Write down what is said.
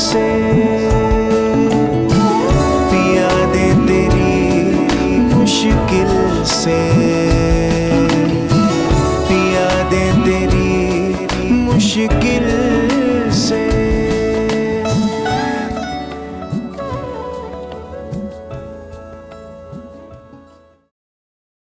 से यादें तेरी मुश्किल से। यादें तेरी मुश्किल